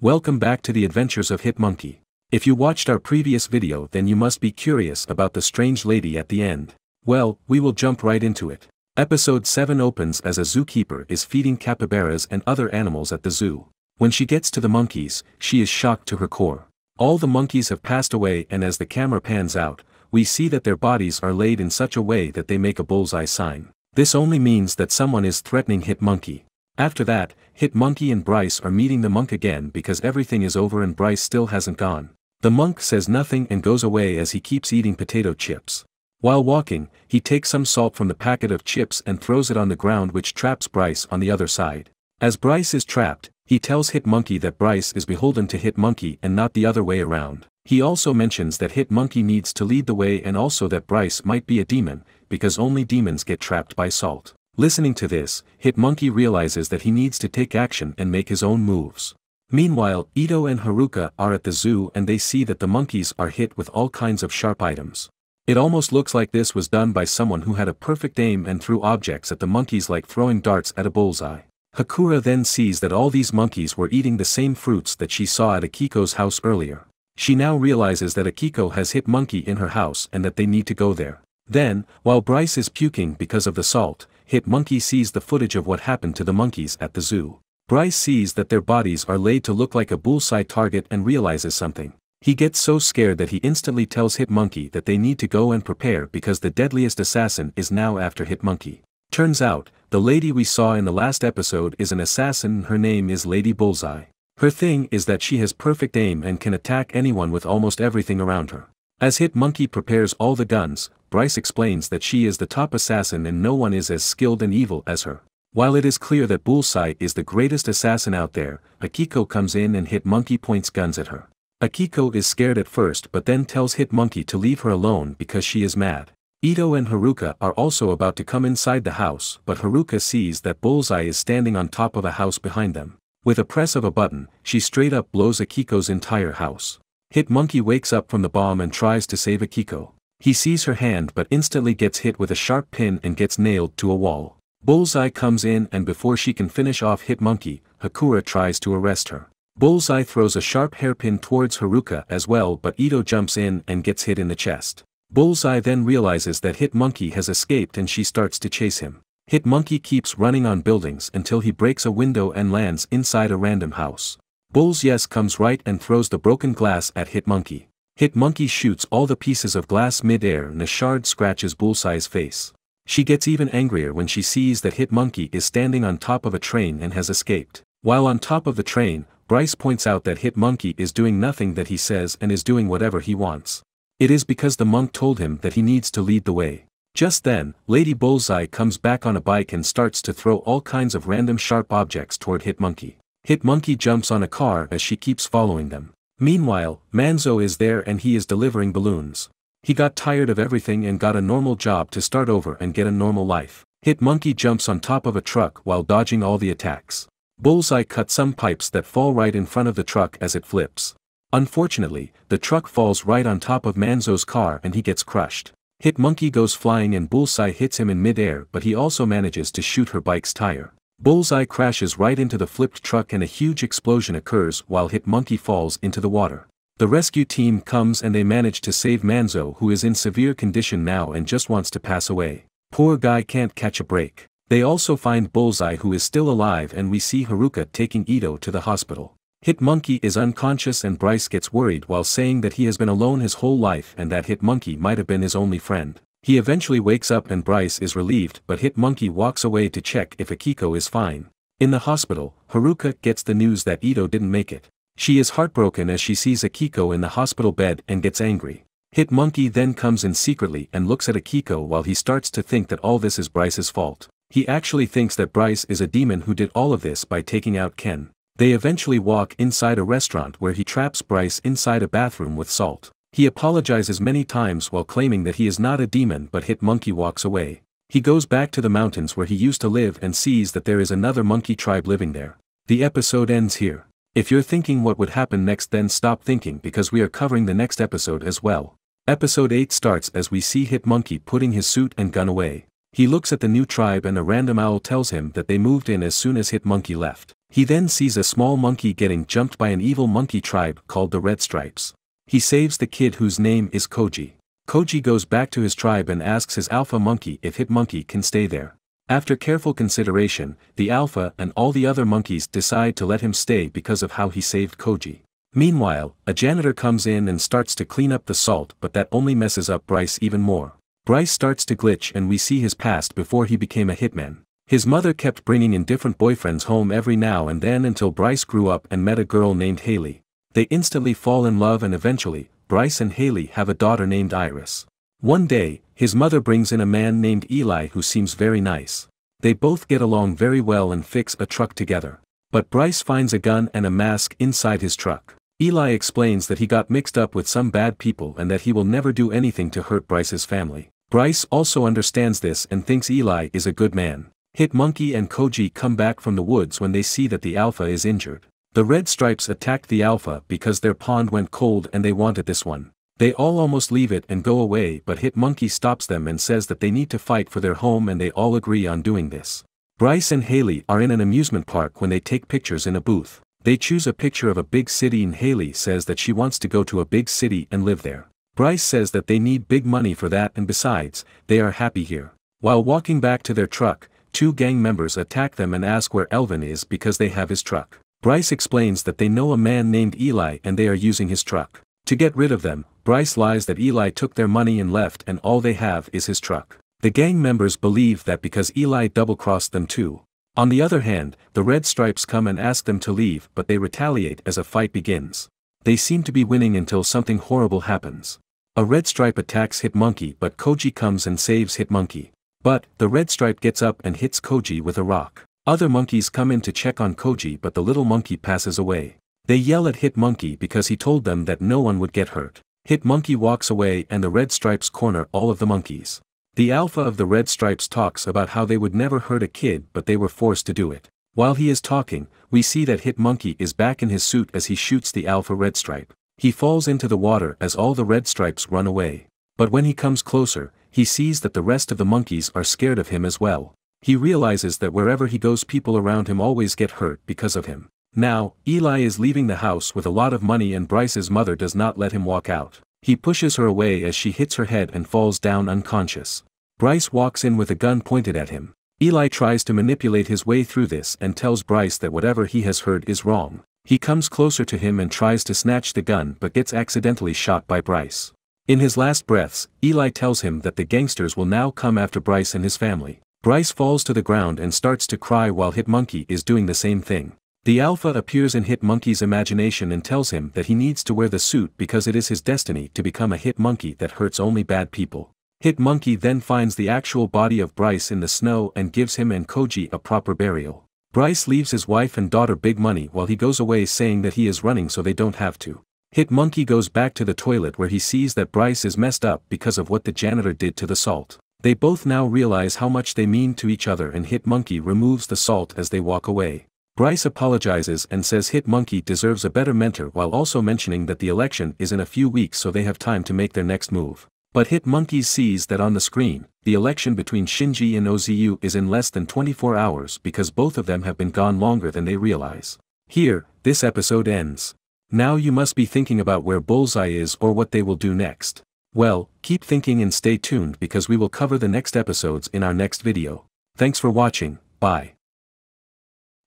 Welcome back to the adventures of Hit Monkey. If you watched our previous video then you must be curious about the strange lady at the end. Well, we will jump right into it. Episode 7 opens as a zookeeper is feeding capybaras and other animals at the zoo. When she gets to the monkeys, she is shocked to her core. All the monkeys have passed away and as the camera pans out, we see that their bodies are laid in such a way that they make a bullseye sign. This only means that someone is threatening Hit Monkey. After that, Hit Monkey and Bryce are meeting the monk again because everything is over and Bryce still hasn't gone. The monk says nothing and goes away as he keeps eating potato chips. While walking, he takes some salt from the packet of chips and throws it on the ground which traps Bryce on the other side. As Bryce is trapped, he tells Hit Monkey that Bryce is beholden to Hit Monkey and not the other way around. He also mentions that Hit Monkey needs to lead the way and also that Bryce might be a demon, because only demons get trapped by salt. Listening to this, Hit Monkey realizes that he needs to take action and make his own moves. Meanwhile, Ito and Haruka are at the zoo and they see that the monkeys are hit with all kinds of sharp items. It almost looks like this was done by someone who had a perfect aim and threw objects at the monkeys like throwing darts at a bullseye. Hakura then sees that all these monkeys were eating the same fruits that she saw at Akiko's house earlier. She now realizes that Akiko has hit Monkey in her house and that they need to go there. Then, while Bryce is puking because of the salt, Hit Monkey sees the footage of what happened to the monkeys at the zoo. Bryce sees that their bodies are laid to look like a bullseye target and realizes something. He gets so scared that he instantly tells Hit Monkey that they need to go and prepare because the deadliest assassin is now after Hit Monkey. Turns out, the lady we saw in the last episode is an assassin her name is Lady Bullseye. Her thing is that she has perfect aim and can attack anyone with almost everything around her. As Hit Monkey prepares all the guns, Bryce explains that she is the top assassin and no one is as skilled and evil as her. While it is clear that Bullseye is the greatest assassin out there, Akiko comes in and Hit Monkey points guns at her. Akiko is scared at first but then tells Hit Monkey to leave her alone because she is mad. Ito and Haruka are also about to come inside the house but Haruka sees that Bullseye is standing on top of a house behind them. With a press of a button, she straight up blows Akiko's entire house. Hit Monkey wakes up from the bomb and tries to save Akiko. He sees her hand but instantly gets hit with a sharp pin and gets nailed to a wall. Bullseye comes in and before she can finish off Hit Monkey, Hakura tries to arrest her. Bullseye throws a sharp hairpin towards Haruka as well but Ito jumps in and gets hit in the chest. Bullseye then realizes that Hit Monkey has escaped and she starts to chase him. Hit Monkey keeps running on buildings until he breaks a window and lands inside a random house. Bullseye comes right and throws the broken glass at Hit Monkey. Hit Monkey shoots all the pieces of glass mid-air and a shard scratches Bullseye's face. She gets even angrier when she sees that Hit Monkey is standing on top of a train and has escaped. While on top of the train, Bryce points out that Hit Monkey is doing nothing that he says and is doing whatever he wants. It is because the monk told him that he needs to lead the way. Just then, Lady Bullseye comes back on a bike and starts to throw all kinds of random sharp objects toward Hit Monkey. Hit Monkey jumps on a car as she keeps following them. Meanwhile, Manzo is there and he is delivering balloons. He got tired of everything and got a normal job to start over and get a normal life. Hit Monkey jumps on top of a truck while dodging all the attacks. Bullseye cuts some pipes that fall right in front of the truck as it flips. Unfortunately, the truck falls right on top of Manzo's car and he gets crushed. Hit Monkey goes flying and Bullseye hits him in midair but he also manages to shoot her bike's tire. Bullseye crashes right into the flipped truck and a huge explosion occurs while Hit Monkey falls into the water. The rescue team comes and they manage to save Manzo who is in severe condition now and just wants to pass away. Poor guy can't catch a break. They also find Bullseye who is still alive and we see Haruka taking Ito to the hospital. Hit Monkey is unconscious and Bryce gets worried while saying that he has been alone his whole life and that Hit Monkey might have been his only friend. He eventually wakes up and Bryce is relieved but Hit Monkey walks away to check if Akiko is fine. In the hospital, Haruka gets the news that Ito didn't make it. She is heartbroken as she sees Akiko in the hospital bed and gets angry. Hit Monkey then comes in secretly and looks at Akiko while he starts to think that all this is Bryce's fault. He actually thinks that Bryce is a demon who did all of this by taking out Ken. They eventually walk inside a restaurant where he traps Bryce inside a bathroom with salt. He apologizes many times while claiming that he is not a demon but Hit Monkey walks away. He goes back to the mountains where he used to live and sees that there is another monkey tribe living there. The episode ends here. If you're thinking what would happen next then stop thinking because we are covering the next episode as well. Episode 8 starts as we see Hit Monkey putting his suit and gun away. He looks at the new tribe and a random owl tells him that they moved in as soon as Hit Monkey left. He then sees a small monkey getting jumped by an evil monkey tribe called the Red Stripes. He saves the kid whose name is Koji. Koji goes back to his tribe and asks his alpha monkey if Hit Monkey can stay there. After careful consideration, the alpha and all the other monkeys decide to let him stay because of how he saved Koji. Meanwhile, a janitor comes in and starts to clean up the salt but that only messes up Bryce even more. Bryce starts to glitch and we see his past before he became a hitman. His mother kept bringing in different boyfriends home every now and then until Bryce grew up and met a girl named Haley. They instantly fall in love and eventually, Bryce and Haley have a daughter named Iris. One day, his mother brings in a man named Eli who seems very nice. They both get along very well and fix a truck together. But Bryce finds a gun and a mask inside his truck. Eli explains that he got mixed up with some bad people and that he will never do anything to hurt Bryce's family. Bryce also understands this and thinks Eli is a good man. Hit Monkey and Koji come back from the woods when they see that the Alpha is injured. The Red Stripes attacked the Alpha because their pond went cold and they wanted this one. They all almost leave it and go away but Hit Monkey stops them and says that they need to fight for their home and they all agree on doing this. Bryce and Haley are in an amusement park when they take pictures in a booth. They choose a picture of a big city and Haley says that she wants to go to a big city and live there. Bryce says that they need big money for that and besides, they are happy here. While walking back to their truck, two gang members attack them and ask where Elvin is because they have his truck. Bryce explains that they know a man named Eli and they are using his truck. To get rid of them, Bryce lies that Eli took their money and left and all they have is his truck. The gang members believe that because Eli double-crossed them too. On the other hand, the Red Stripes come and ask them to leave but they retaliate as a fight begins. They seem to be winning until something horrible happens. A Red Stripe attacks Hit Monkey but Koji comes and saves Hit Monkey. But, the Red Stripe gets up and hits Koji with a rock. Other monkeys come in to check on Koji but the little monkey passes away. They yell at Hit Monkey because he told them that no one would get hurt. Hit Monkey walks away and the Red Stripes corner all of the monkeys. The Alpha of the Red Stripes talks about how they would never hurt a kid but they were forced to do it. While he is talking, we see that Hit Monkey is back in his suit as he shoots the Alpha Red Stripe. He falls into the water as all the Red Stripes run away. But when he comes closer, he sees that the rest of the monkeys are scared of him as well. He realizes that wherever he goes people around him always get hurt because of him. Now, Eli is leaving the house with a lot of money and Bryce's mother does not let him walk out. He pushes her away as she hits her head and falls down unconscious. Bryce walks in with a gun pointed at him. Eli tries to manipulate his way through this and tells Bryce that whatever he has heard is wrong. He comes closer to him and tries to snatch the gun but gets accidentally shot by Bryce. In his last breaths, Eli tells him that the gangsters will now come after Bryce and his family. Bryce falls to the ground and starts to cry while Hit Monkey is doing the same thing. The Alpha appears in Hit Monkey's imagination and tells him that he needs to wear the suit because it is his destiny to become a Hit Monkey that hurts only bad people. Hit Monkey then finds the actual body of Bryce in the snow and gives him and Koji a proper burial. Bryce leaves his wife and daughter big money while he goes away saying that he is running so they don't have to. Hit Monkey goes back to the toilet where he sees that Bryce is messed up because of what the janitor did to the salt. They both now realize how much they mean to each other and Hit Monkey removes the salt as they walk away. Bryce apologizes and says Hit Monkey deserves a better mentor while also mentioning that the election is in a few weeks so they have time to make their next move. But Hit Monkey sees that on the screen, the election between Shinji and Ozu is in less than 24 hours because both of them have been gone longer than they realize. Here, this episode ends. Now you must be thinking about where Bullseye is or what they will do next. Well, keep thinking and stay tuned because we will cover the next episodes in our next video. Thanks for watching, bye.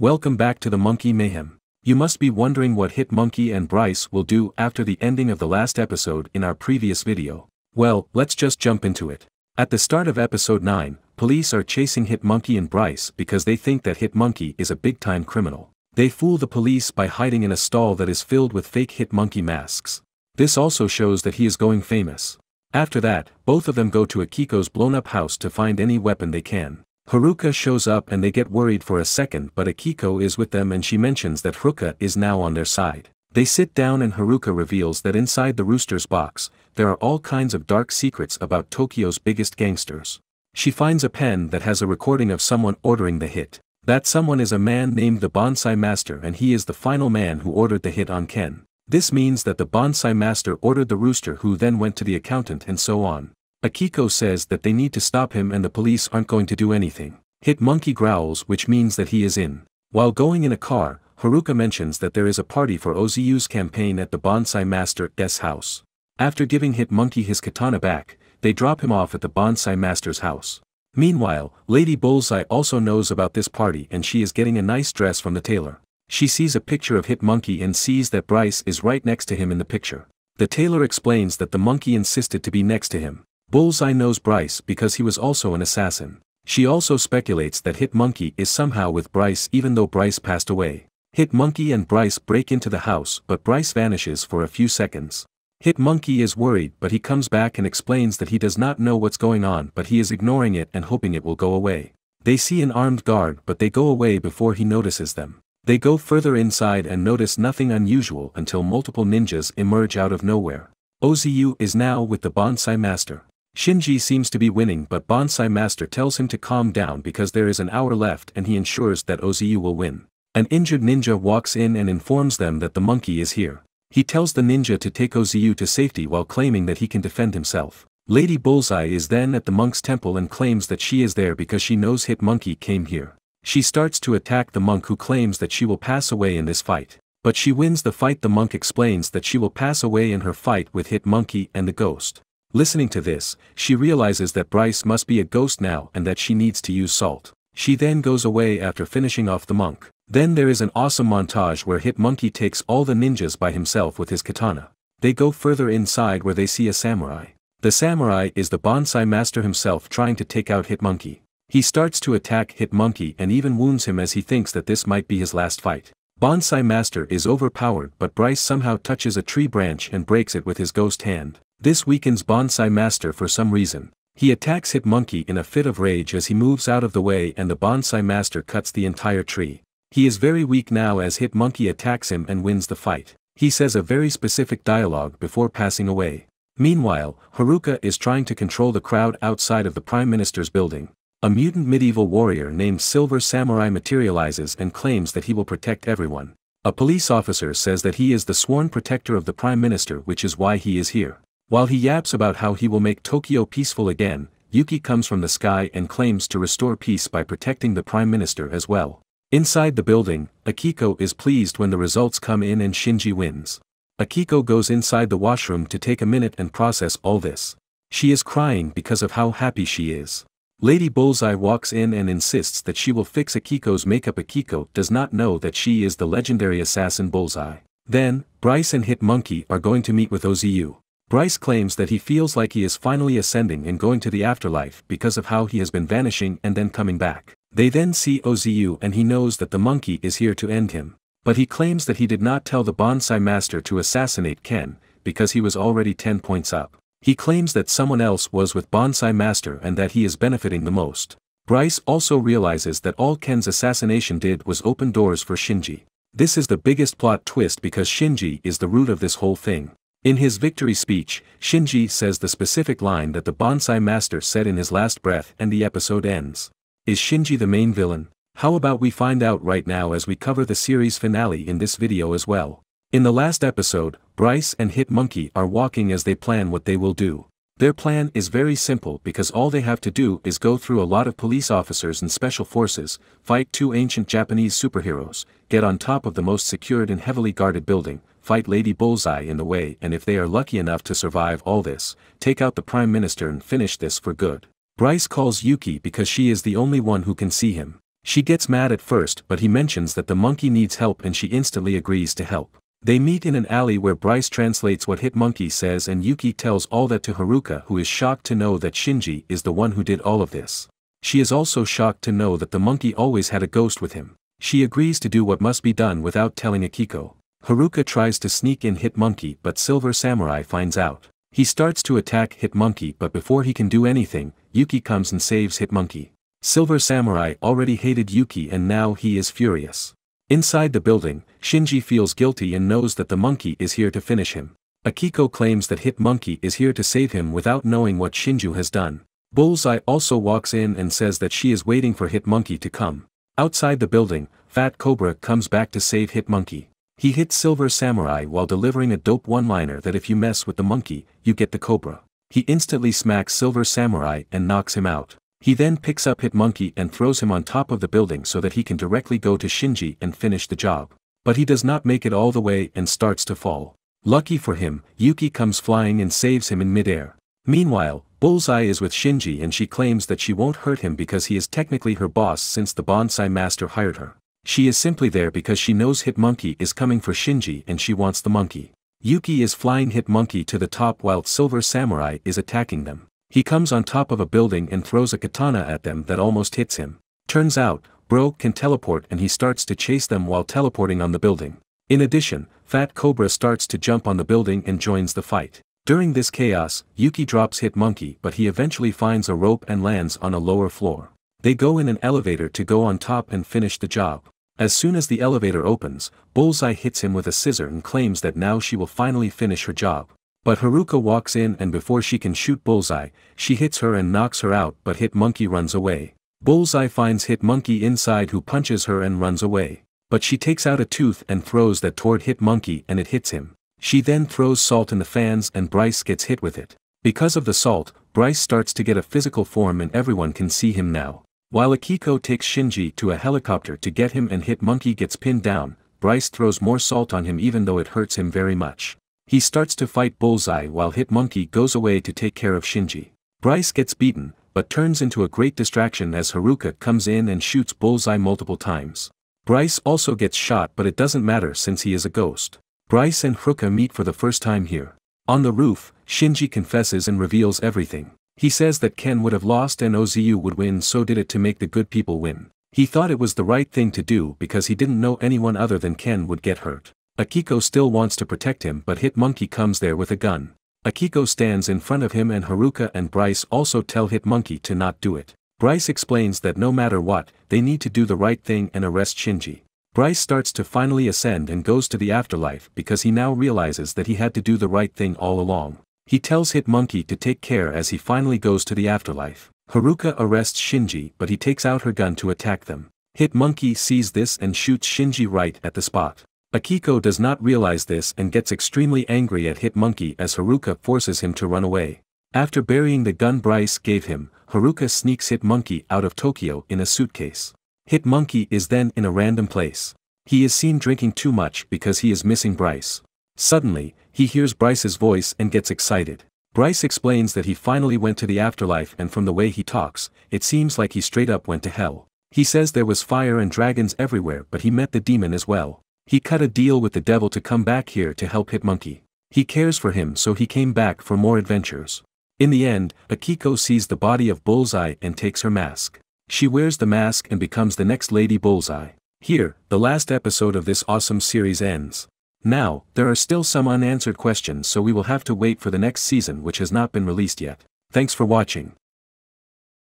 Welcome back to the Monkey Mayhem. You must be wondering what Hit Monkey and Bryce will do after the ending of the last episode in our previous video. Well, let's just jump into it. At the start of episode 9, police are chasing Hit Monkey and Bryce because they think that Hit Monkey is a big-time criminal. They fool the police by hiding in a stall that is filled with fake Hit Monkey masks. This also shows that he is going famous. After that, both of them go to Akiko's blown-up house to find any weapon they can. Haruka shows up and they get worried for a second but Akiko is with them and she mentions that Haruka is now on their side. They sit down and Haruka reveals that inside the rooster's box, there are all kinds of dark secrets about Tokyo's biggest gangsters. She finds a pen that has a recording of someone ordering the hit. That someone is a man named the Bonsai Master and he is the final man who ordered the hit on Ken. This means that the bonsai master ordered the rooster who then went to the accountant and so on. Akiko says that they need to stop him and the police aren't going to do anything. Hit monkey growls which means that he is in. While going in a car, Haruka mentions that there is a party for Ozu's campaign at the bonsai master's house. After giving Hit Monkey his katana back, they drop him off at the bonsai master's house. Meanwhile, Lady Bullseye also knows about this party and she is getting a nice dress from the tailor. She sees a picture of Hit Monkey and sees that Bryce is right next to him in the picture. The tailor explains that the monkey insisted to be next to him. Bullseye knows Bryce because he was also an assassin. She also speculates that Hit Monkey is somehow with Bryce even though Bryce passed away. Hit Monkey and Bryce break into the house but Bryce vanishes for a few seconds. Hit Monkey is worried but he comes back and explains that he does not know what's going on but he is ignoring it and hoping it will go away. They see an armed guard but they go away before he notices them. They go further inside and notice nothing unusual until multiple ninjas emerge out of nowhere. Ozu is now with the bonsai master. Shinji seems to be winning but bonsai master tells him to calm down because there is an hour left and he ensures that Ozu will win. An injured ninja walks in and informs them that the monkey is here. He tells the ninja to take Ozu to safety while claiming that he can defend himself. Lady Bullseye is then at the monk's temple and claims that she is there because she knows Hit Monkey came here. She starts to attack the monk who claims that she will pass away in this fight. But she wins the fight the monk explains that she will pass away in her fight with Hit Monkey and the ghost. Listening to this, she realizes that Bryce must be a ghost now and that she needs to use salt. She then goes away after finishing off the monk. Then there is an awesome montage where Hit Monkey takes all the ninjas by himself with his katana. They go further inside where they see a samurai. The samurai is the bonsai master himself trying to take out Hit Monkey. He starts to attack Hit Monkey and even wounds him as he thinks that this might be his last fight. Bonsai Master is overpowered but Bryce somehow touches a tree branch and breaks it with his ghost hand. This weakens Bonsai Master for some reason. He attacks Hit Monkey in a fit of rage as he moves out of the way and the Bonsai Master cuts the entire tree. He is very weak now as Hit Monkey attacks him and wins the fight. He says a very specific dialogue before passing away. Meanwhile, Haruka is trying to control the crowd outside of the Prime Minister's building. A mutant medieval warrior named Silver Samurai materializes and claims that he will protect everyone. A police officer says that he is the sworn protector of the Prime Minister which is why he is here. While he yaps about how he will make Tokyo peaceful again, Yuki comes from the sky and claims to restore peace by protecting the Prime Minister as well. Inside the building, Akiko is pleased when the results come in and Shinji wins. Akiko goes inside the washroom to take a minute and process all this. She is crying because of how happy she is. Lady Bullseye walks in and insists that she will fix Akiko's makeup Akiko does not know that she is the legendary assassin Bullseye. Then, Bryce and Hit Monkey are going to meet with Ozu. Bryce claims that he feels like he is finally ascending and going to the afterlife because of how he has been vanishing and then coming back. They then see Ozu and he knows that the monkey is here to end him. But he claims that he did not tell the bonsai master to assassinate Ken, because he was already 10 points up. He claims that someone else was with bonsai master and that he is benefiting the most. Bryce also realizes that all Ken's assassination did was open doors for Shinji. This is the biggest plot twist because Shinji is the root of this whole thing. In his victory speech, Shinji says the specific line that the bonsai master said in his last breath and the episode ends. Is Shinji the main villain? How about we find out right now as we cover the series finale in this video as well. In the last episode, Bryce and Hit Monkey are walking as they plan what they will do. Their plan is very simple because all they have to do is go through a lot of police officers and special forces, fight two ancient Japanese superheroes, get on top of the most secured and heavily guarded building, fight Lady Bullseye in the way and if they are lucky enough to survive all this, take out the Prime Minister and finish this for good. Bryce calls Yuki because she is the only one who can see him. She gets mad at first but he mentions that the monkey needs help and she instantly agrees to help. They meet in an alley where Bryce translates what Hit Monkey says and Yuki tells all that to Haruka who is shocked to know that Shinji is the one who did all of this. She is also shocked to know that the monkey always had a ghost with him. She agrees to do what must be done without telling Akiko. Haruka tries to sneak in Hit Monkey but Silver Samurai finds out. He starts to attack Hit Monkey but before he can do anything, Yuki comes and saves Hit Monkey. Silver Samurai already hated Yuki and now he is furious. Inside the building, Shinji feels guilty and knows that the monkey is here to finish him. Akiko claims that Hit Monkey is here to save him without knowing what Shinji has done. Bullseye also walks in and says that she is waiting for Hit Monkey to come. Outside the building, Fat Cobra comes back to save Hit Monkey. He hits Silver Samurai while delivering a dope one-liner that if you mess with the monkey, you get the cobra. He instantly smacks Silver Samurai and knocks him out. He then picks up Hitmonkey and throws him on top of the building so that he can directly go to Shinji and finish the job. But he does not make it all the way and starts to fall. Lucky for him, Yuki comes flying and saves him in midair. Meanwhile, Bullseye is with Shinji and she claims that she won't hurt him because he is technically her boss since the bonsai master hired her. She is simply there because she knows Hitmonkey is coming for Shinji and she wants the monkey. Yuki is flying Hitmonkey to the top while Silver Samurai is attacking them. He comes on top of a building and throws a katana at them that almost hits him. Turns out, Bro can teleport and he starts to chase them while teleporting on the building. In addition, Fat Cobra starts to jump on the building and joins the fight. During this chaos, Yuki drops Hit Monkey but he eventually finds a rope and lands on a lower floor. They go in an elevator to go on top and finish the job. As soon as the elevator opens, Bullseye hits him with a scissor and claims that now she will finally finish her job. But Haruka walks in and before she can shoot Bullseye, she hits her and knocks her out but Hitmonkey runs away. Bullseye finds Hitmonkey inside who punches her and runs away. But she takes out a tooth and throws that toward Hitmonkey and it hits him. She then throws salt in the fans and Bryce gets hit with it. Because of the salt, Bryce starts to get a physical form and everyone can see him now. While Akiko takes Shinji to a helicopter to get him and Hitmonkey gets pinned down, Bryce throws more salt on him even though it hurts him very much. He starts to fight Bullseye while Hitmonkey goes away to take care of Shinji. Bryce gets beaten, but turns into a great distraction as Haruka comes in and shoots Bullseye multiple times. Bryce also gets shot but it doesn't matter since he is a ghost. Bryce and Haruka meet for the first time here. On the roof, Shinji confesses and reveals everything. He says that Ken would have lost and Ozu would win so did it to make the good people win. He thought it was the right thing to do because he didn't know anyone other than Ken would get hurt. Akiko still wants to protect him but Hitmonkey comes there with a gun. Akiko stands in front of him and Haruka and Bryce also tell Hitmonkey to not do it. Bryce explains that no matter what, they need to do the right thing and arrest Shinji. Bryce starts to finally ascend and goes to the afterlife because he now realizes that he had to do the right thing all along. He tells Hitmonkey to take care as he finally goes to the afterlife. Haruka arrests Shinji but he takes out her gun to attack them. Hitmonkey sees this and shoots Shinji right at the spot. Akiko does not realize this and gets extremely angry at Hitmonkey as Haruka forces him to run away. After burying the gun Bryce gave him, Haruka sneaks Hitmonkey out of Tokyo in a suitcase. Hitmonkey is then in a random place. He is seen drinking too much because he is missing Bryce. Suddenly, he hears Bryce's voice and gets excited. Bryce explains that he finally went to the afterlife and from the way he talks, it seems like he straight up went to hell. He says there was fire and dragons everywhere but he met the demon as well. He cut a deal with the devil to come back here to help Hitmonkey. He cares for him so he came back for more adventures. In the end, Akiko sees the body of Bullseye and takes her mask. She wears the mask and becomes the next Lady Bullseye. Here, the last episode of this awesome series ends. Now, there are still some unanswered questions so we will have to wait for the next season which has not been released yet. Thanks for watching.